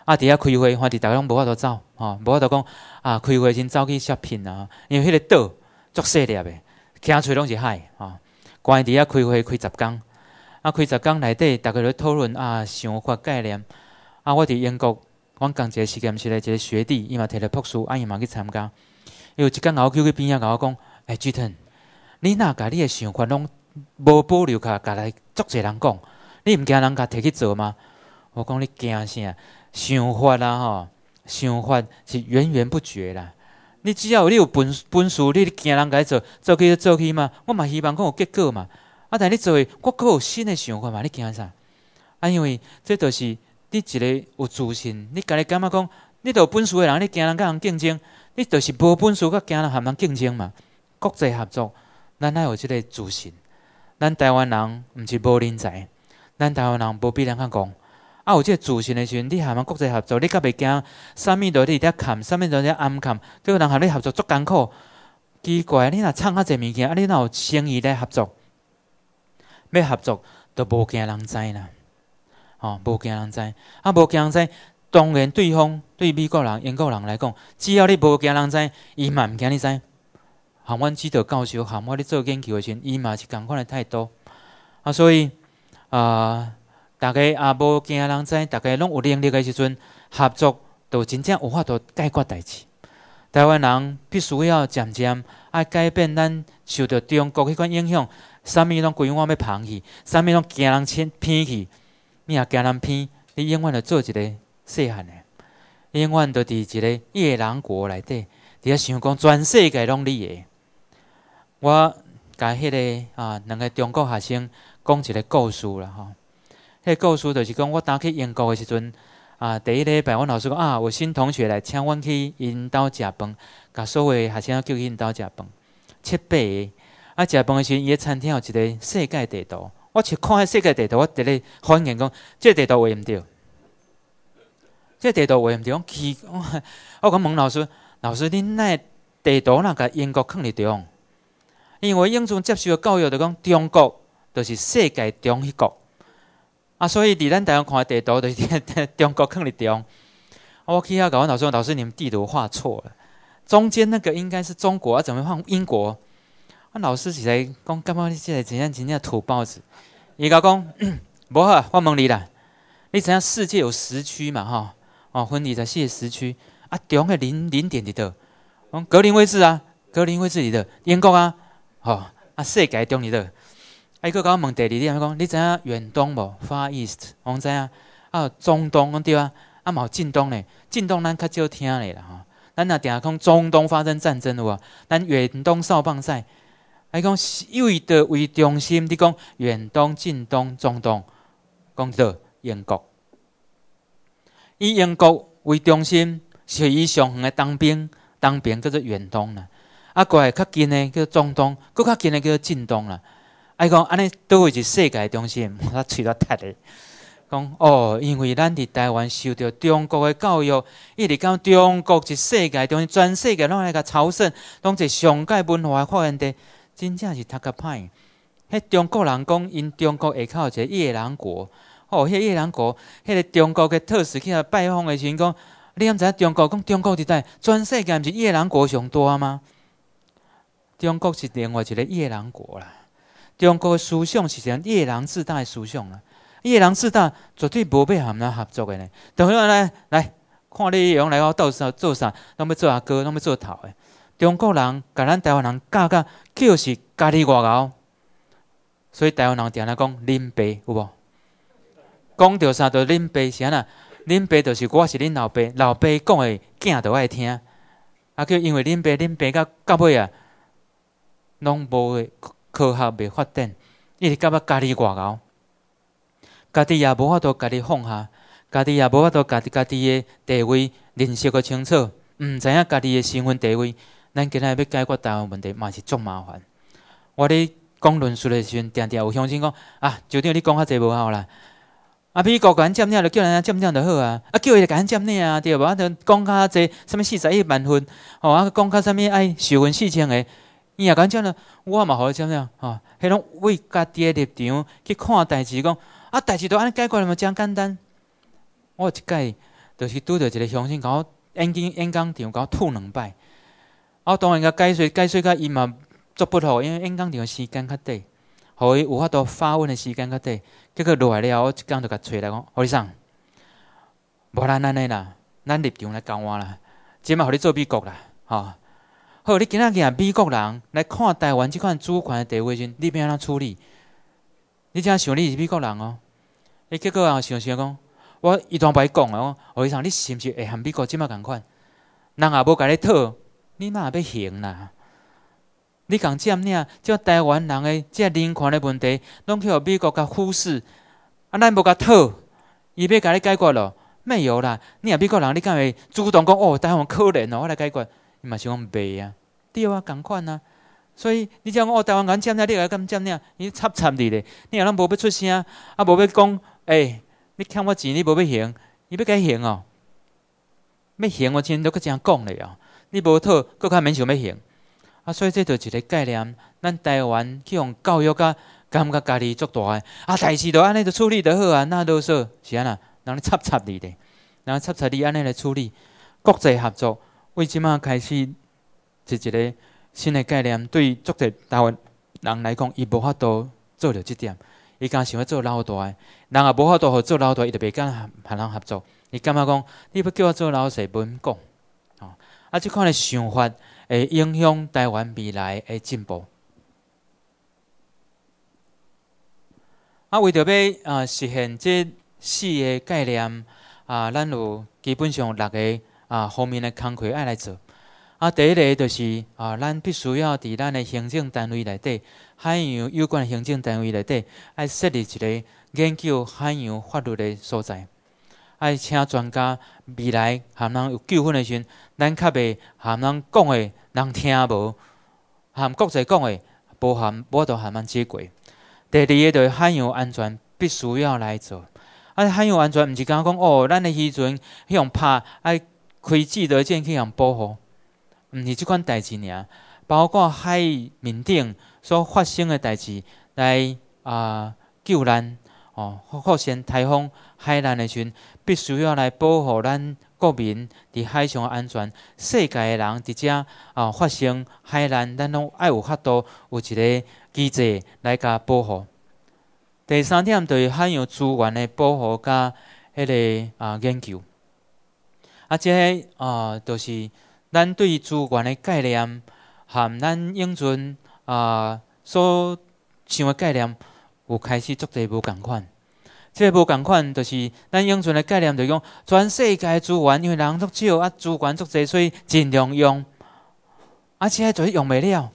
啊，伫遐开会，反正逐个拢无法度走，吼，无法度讲啊，开会先走去 shopping 啊，因为迄个岛足细粒诶，行出拢是海，吼，关伫遐开会开十工，啊，开十工内底，逐个咧讨论啊，想法概念。啊，我伫英国，阮共一个实验室诶一个学弟，伊嘛摕了博士，啊，伊嘛去参加。伊有一工我叫去边仔甲我讲，哎，Gton，你若甲你诶想法拢无保留甲，甲来足侪人讲，你毋惊人甲摕去做吗？我讲你惊啥？想法啦吼，想法是源源不绝啦。你只要你有本本事，你惊人甲做，做去做去嘛。我嘛希望讲有结果嘛。啊，但你做诶，我阁有新诶想法嘛。你惊啥？啊，因为这都是你一个有自信，你家己感觉讲，你有本事诶人，你惊人甲人竞争，你就是无本事，甲惊人含人竞争嘛。国际合作，咱爱有即个自信。咱台湾人毋是无人才，咱台湾人无比人较戆。啊，有即个自信的时阵，你含人国际合作，你甲袂惊？啥物都伫遐看，啥物都伫遐暗看，叫人和你合作足艰苦。奇怪，你若创较济物件，啊，你若有生意来合作，要合作都无惊人知啦。吼，无惊人知，啊，无惊人知，当然对方对美国人、英国人来讲，只要你无惊人知，伊嘛毋惊你知。含阮指导教授含我咧做研究诶时阵，伊嘛是共款诶态度。啊，所以啊，逐个也无惊人知，逐个拢有能力诶时阵，合作都真正有法度解决代志。台湾人必须要渐渐爱改变咱受到中国迄款影响，啥物拢规碗要放弃，啥物拢惊人偏偏去，你也惊人偏，你永远着做一个细汉的，永远着伫一个夜郎国内底，伫遐想讲全世界拢你的。我甲迄个啊两个中国学生讲一个故事啦吼，迄个故事就是讲我当去英国的时阵。啊！第一礼拜，阮老师讲啊，有新同学来请阮去因兜食饭，甲所有学生叫去因兜食饭，七八个。啊，食饭诶时，伊诶餐厅有一个世界地图。我去看迄世界地图，我伫咧反应讲，这地图画毋着。这地图画毋着，讲奇，我讲问老师，老师，恁那地图哪甲英国放伫中？因为英中接受诶教育，就讲中国就是世界中迄国。啊，所以伫咱台湾看地图，就是中国坑里中。我去遐甲阮老师：“老师，你们地图画错了，中间那个应该是中国，啊怎么放英国？”啊，老师是来讲，感觉你即个真正真正土包子。伊甲讲，无好，我问你啦，你知影世界有时区嘛？吼，哦，分二十四个时区，啊，中个零零点伫倒，讲格林威治啊，格林威治伫倒，英国啊，吼，啊，世界中伫倒。啊，伊佫甲我问第二点，讲你知影远东无？Far East，我知影。啊，中东对啊，啊，嘛有近东咧。近东咱较少听咧啦，吼。咱若定讲中东发生战争有无？咱远东扫棒赛，伊讲以为的为中心，你讲远东、近东、中东，讲到英国。以英国为中心，是以上远的当兵，当兵叫做远东啦。啊，过来较近的叫中东，搁较近的叫做近东啦。啊，伊讲安尼倒位是世界中心，我喙都塌咧。讲哦，因为咱伫台湾受到中国的教育，一直讲中国是世界中心，全世界拢来甲朝圣，拢是上界文化发源地，真正是读个歹。迄中国人讲，因中国下口一个夜郎国，哦，迄夜郎国，迄个中国的特使去遐拜访的时阵讲，你毋知影中国讲中国伫代，全世界毋是夜郎国上大吗？中国是另外一个夜郎国啦。中国的思想是像夜郎自大的思想啦，夜郎自大绝对无必含咱合作的呢。等下来来看你用来我斗啥做啥，拢要做阿哥，拢要做头的。中国人甲咱台湾人教教，就是家己外交，所以台湾人定来讲恁爸有无？讲着啥就恁爸是安那？恁爸就是我是恁老爸，老爸讲的囝就爱听。啊，叫因为恁爸恁爸到到尾啊，拢无会。科学未发展，一直感觉家己外交，家己也无法度家己放下，家己也无法度家己家己的地位认识个清楚，毋知影家己的身份地位，咱今日要解决台湾问题嘛是足麻烦。我咧讲论述的时阵，定定有乡亲讲啊，就等你讲较济无效啦。啊，美国甲咱占领就叫人家占领就好啊，啊叫伊来甲咱占领啊，对无？啊，着讲较济，什物四十亿万分，哦，啊讲较什物爱受分四千个。伊也敢讲了，我嘛好讲了，吼，迄种为家己的立场去看代志，讲啊，代志都安尼解决嘛，真简单。我一届就是拄着一个乡亲，甲我演讲演讲场，甲我吐两摆。我当然甲解说解说，甲伊嘛做不好，因为演讲场时间较短，互伊有法度发问的时间较短。结果落来了，我一工就甲揣来讲，何先生，无咱安尼啦，咱立场来交换啦，即嘛互你做美国啦，吼。好，你今仔日美国人来看台湾即款主权的地位时，你要安怎处理？你怎想你是美国人哦？你结果啊想想讲，我一段白讲哦，何先生，你是毋是会和美国即么共款？人也无甲你讨，你嘛要行啦？你讲占领，即台湾人的即人权的问题，拢去互美国甲忽视，啊，咱无甲讨，伊要甲你解决咯？没有啦，你若美国人，你敢会主动讲哦？台湾可怜哦，我来解决。伊嘛是讲袂啊，对啊，共款啊。所以你讲哦台湾敢占领，你来敢占领？你插插你咧，你若拢无要出声，啊，无要讲，诶，你欠我钱，你无要还，你要该还哦。要还我钱都搁这样讲咧哦。你无讨，搁较免想要行。啊，所以这就一个概念，咱台湾去用教育甲感觉家己足大诶。啊，代志都安尼就处理得好啊，那都说是安那，人咧插插你咧。然后插插你安尼来处理国际合作，为即马开始是一个新的概念，对足者台湾人来讲，伊无法度做着即点，伊敢想要做老大诶，人也无法度互做老大，伊就袂敢和人合作。伊感觉讲，你要叫我做老细，无用讲，吼。啊，即款诶想法会影响台湾未来诶进步。啊，为着要啊实现即四个概念啊，咱有基本上六个啊方面的工课爱来做。啊，第一个就是啊，咱必须要伫咱的行政单位内底，海洋有关行政单位内底，爱设立一个研究海洋法律的所在。爱请专家未来含人有纠纷的时阵，咱较袂含人讲的人听无，含国际讲的无含我都含人接轨。第二个就是海洋安全必须要来做。啊，海洋安全毋是讲讲哦，咱的渔船用拍爱开记得舰去用保护，毋是即款代志尔。包括海面顶所发生的代志来啊救咱哦，发生台风海难的时阵，必须要来保护咱国民伫海上安全。世界的人伫遮啊发生海难，咱拢爱有法度有一个机制来甲保护。第三点就是海洋资源的保护甲迄个啊研究。啊，即个啊都是咱对资源的概念，含咱永存啊所想的概念有开始足侪无共款。这无共款，就是咱永存的概念，就讲全世界资源，因为人足少啊，资源足侪，所以尽量用。啊，且就是用袂了，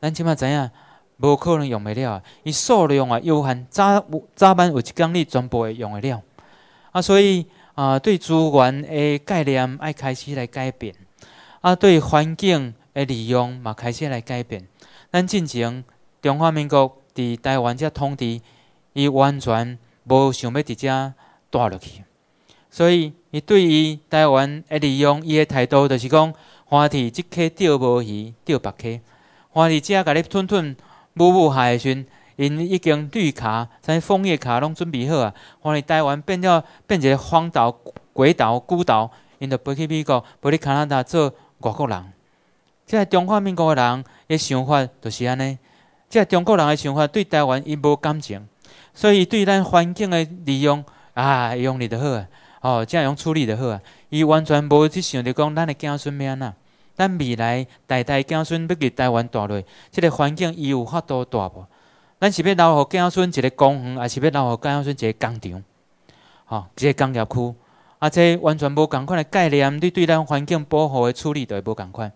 咱即马知影？无可能用袂了，伊数量啊有限，早早晚有一工你全部会用会了。啊，所以啊，对资源的概念爱开始来改变，啊，对环境的利用嘛开始来改变。咱进前中华民国伫台湾遮统治，伊完全无想要伫遮住落去，所以伊对于台湾的利用，伊的态度就是讲，欢喜即刻钓无鱼，钓别溪，花地遮甲你吞吞。母母海时，因已经绿卡、啥枫叶卡拢准备好啊。欢喜台湾变了变一个荒岛、鬼岛、孤岛，因就飞去美国、飞去加拿大做外国人。即个中华民国的人的想法就是安尼。即个中国人的想法对台湾伊无感情，所以对咱环境的利用啊，用力就好啊。哦，这样用处理就好啊。伊完全无去想着讲咱的子孙要安怎。咱未来代代子孙要伫台湾住落，即个环境伊有法度住无？咱是要留互子孙一个公园，还是要留互子孙一个工厂？吼，一个工业区，啊，这完全无共款的概念。你对咱环境保护的处理就会无共款。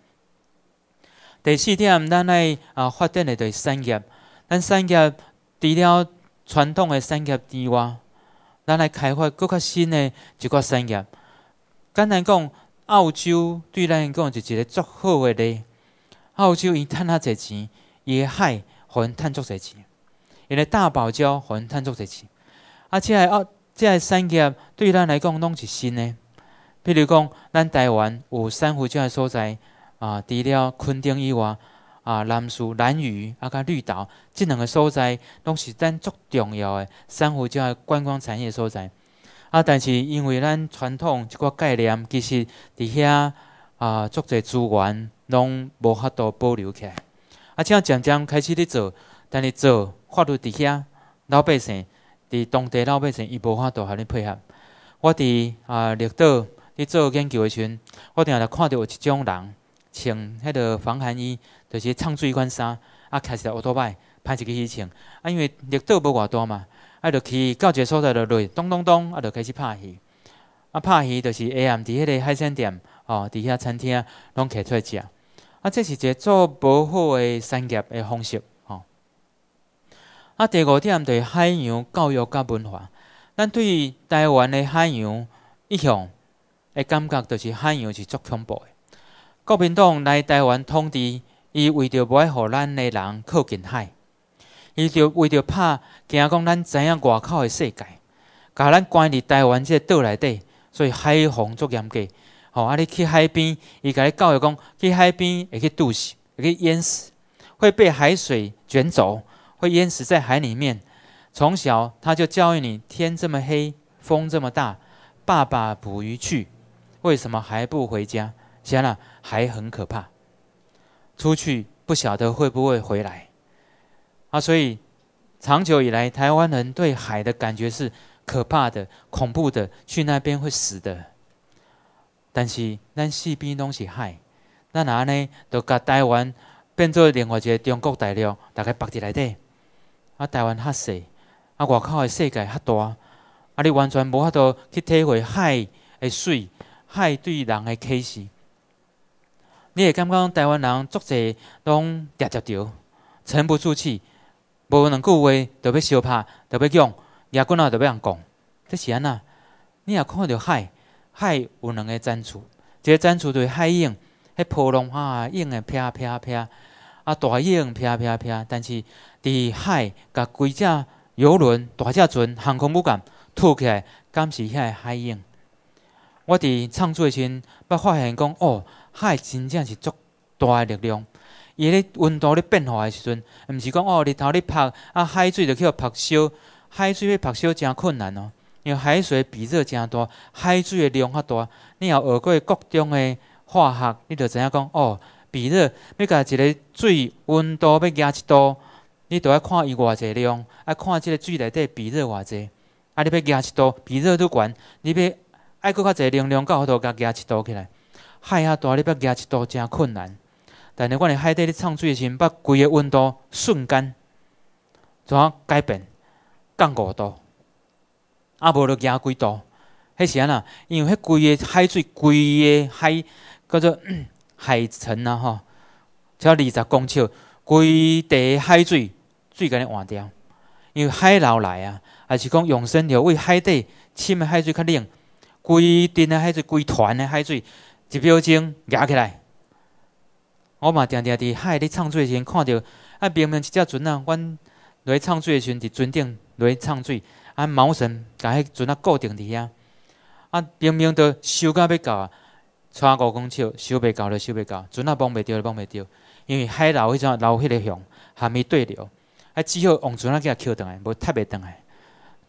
第四点，咱来啊发展的就是产业。咱产业除了传统的产业之外，咱来开发更较新的一个产业。简单讲。澳洲对咱来讲是一个足好诶例。澳洲伊趁遐侪钱，伊诶海互因趁足侪钱，因诶大堡礁互因趁足侪钱。啊，即个澳即个产业对咱来讲拢是新诶。比如讲，咱台湾有珊瑚礁诶所在啊，除了昆顶以外，啊，南树、南屿啊，甲绿岛，即两个所在拢是咱足重要诶珊瑚礁诶观光产业所在。啊！但是因为咱传统即个概念，其实伫遐啊，足侪资源拢无法度保留起来。啊，即渐渐开始咧做，但是做法律伫遐，老百姓伫当地老百姓伊无法度互你配合。我伫啊绿岛伫做研究诶时阵，我定定看到有一种人穿迄个防寒衣，就是唱水管衫，啊，开始乌托拜，歹一个去穿。啊，因为绿岛无偌大嘛。啊，就去到一个所在就落，咚咚咚，啊，就开始拍戏。啊，拍戏就是下暗伫迄个海鲜店，哦，伫遐餐厅拢摕出来食。啊，这是一个做无好诶产业诶方式，吼。啊，第五点就是海洋教育甲文化。咱对台湾诶海洋一向诶感觉，就是海洋是足恐怖诶。国民党来台湾统治，伊为着无爱互咱的人靠近海。伊就为着怕惊讲咱知影外口的世界，甲咱关伫台湾这个岛内底，所以海防足严格。吼，啊，你去海边，伊甲你教育讲，去海边会去渡死，会去淹死，会被海水卷走，会淹死在海里面。从小他就教育你，天这么黑，风这么大，爸爸捕鱼去，为什么还不回家？想想还很可怕，出去不晓得会不会回来啊！所以长久以来，台湾人对海的感觉是可怕的、恐怖的，去那边会死的。但是咱四边拢是海，咱安尼就甲台湾变做另外一个中国大陆，大概绑伫内底。啊，台湾较细，啊，外口的世界较大。啊！你完全无法度去体会海的水，海对人的启示。你会感觉台湾人足济拢喋喋着，沉不住气，无两句话就要相拍，就要讲，牙骨啊就要人讲。这是安那？你也看到海，海有两个展处，一个展处就是海影，迄波浪啊，影的飘飘飘，啊大影飘飘飘。但是伫海，甲规只游轮、大只船、航空母舰。吐起来，敢是遐海影。我伫创作时，捌发现讲，哦，海真正是足大诶力量。伊咧温度咧变化诶时阵，毋是讲哦，日头咧晒，啊海水就去互晒烧。海水要晒烧真困难哦，因为海水比热真大，海水诶量较大。你若学过各种诶化学，你就知影讲，哦，比热要甲一个水温度要压一度，你都要看伊偌济量，啊看即个水内底比热偌济。啊！你要加一度，比热都悬，你要爱搁较济能量，到好多加加一度起来。海遐大，你要加一度真困难。但是，我伫海底咧创水时，把规个温度瞬间怎啊改变降五度？啊，无就加几度？迄是安那？因为迄规个海水，规个海叫做 海层啊，吼，只要二十公尺，规地海水水甲你换掉，因为海流来啊。还是讲永生流为海底深的海水较冷，规阵的海水、规团的海水，一秒钟压起来。我嘛定定伫海咧唱水时，看到啊明明一只船啊，阮落去唱水时阵伫船顶落去唱水，啊毛绳甲迄船啊固定伫遐，啊明明都收甲要到啊，差五公尺收袂到就收袂到，船啊摸袂着就摸袂着，因为海流迄种流迄个向还没对流，啊只好用船啊甲扣倒来，无踢袂倒来。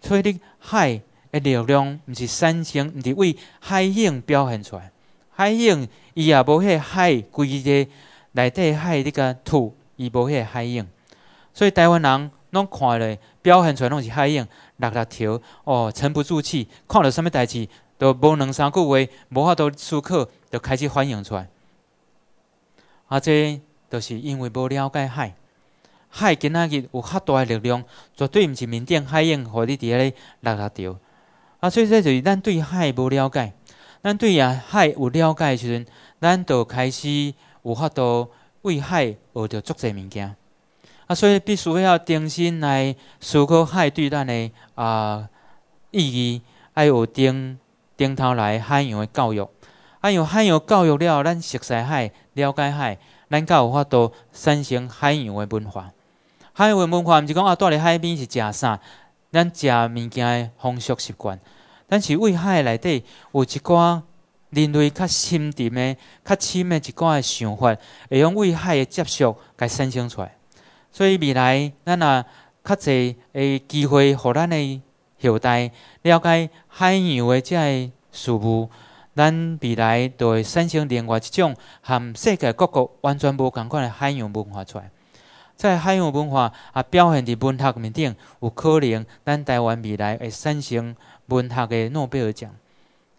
所以，你海的力量，毋是三星，毋是为海影表现出来。海影伊也无迄海规个内底海迄个土，伊无迄海影。所以台湾人拢看咧，表现出来拢是海影，六六条哦，沉不住气。看到什物代志，都无两三句话，无法度思考，就开始反应出来。啊，这都是因为无了解海。海今仔日有较大诶力量，绝对毋是面顶海影，互你伫咧六六条。啊，所以这就是咱对海无了解。咱对啊海有了解的时阵，咱就开始有法度为海学着足济物件。啊，所以必须要重新来思考海对咱的啊意义，爱有顶顶头来海洋的教育。啊，有海洋教育了，咱熟悉海，了解海，咱才有法度产生海洋的文化。海洋文化毋是讲啊，住伫海边是食啥，咱食物件的风俗习惯。但是为海内底有一寡人类较深沉诶、较深诶一寡想法，会用为海诶接触甲产生出来。所以未来咱若较济诶机会，互咱诶后代了解海洋诶即个事物，咱未来就会产生另外一种含世界各国完全无共款诶海洋文化出来。在海洋文化啊表现伫文学面顶，有可能咱台湾未来会产生文学的诺贝尔奖。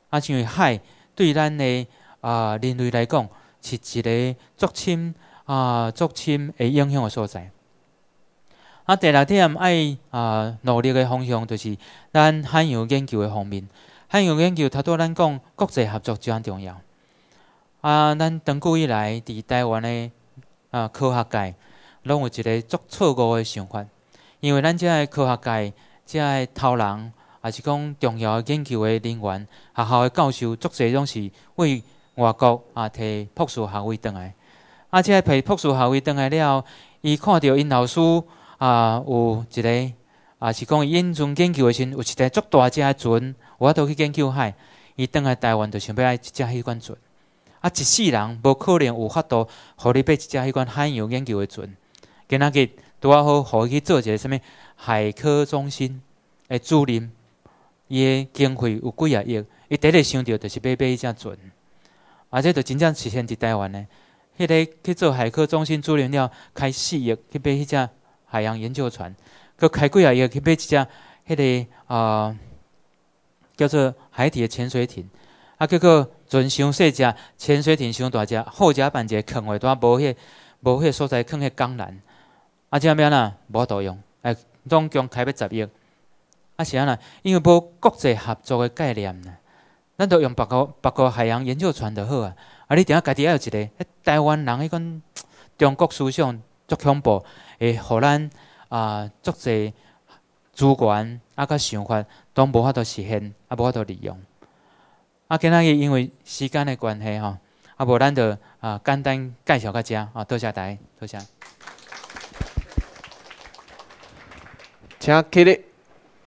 啊，因为海对咱的啊人类来讲，是一个足深啊足深会影响的所在。啊，第六点爱啊努力的方向，就是咱海洋研究的方面。海洋研究，头拄咱讲国际合作就很重要。啊，咱长久以来伫台湾的啊科学界。拢有一个足错误的想法，因为咱遮个科学界、遮个头人，也是讲重要研究的人员、学校的教授，足侪拢是为外国啊摕博士学位倒来。啊，即个摕博士学位倒来了后，伊看到因老师啊有一个，啊是讲因阵研究的时，有一个足大只的船，我都去研究海，伊倒来台湾就想要爱一只迄款船。啊，一世人无可能有法度，互你买一只迄款海洋研究的船。今仔日拄啊好，互伊去做一个什物海科中心的主任，伊诶经费有几啊亿，伊第一个想到就是要买迄只船，而且就真正实现伫台湾呢。迄个去做海科中心主任了，开四亿去买迄只海洋研究船，佮开几啊亿去买一只迄个啊叫做海底的潜水艇。啊，结果船伤细只，潜水艇伤大只，后甲办一个坑位，拄无迄无迄所在坑迄钢缆，啊，即咩呐？无度用，哎，总共开要十亿。啊是安那？因为无国际合作的概念，咱都用别个别个海洋研究船就好啊。啊，你定下家己还有一个，迄台湾人迄款 中国思想足恐怖，会互咱啊足济资源啊甲想法都无法度实现，啊无法度利用。啊，今仔日因为时间的关系吼，啊无咱就啊简单介绍到遮，啊多谢大家，多谢。请起立。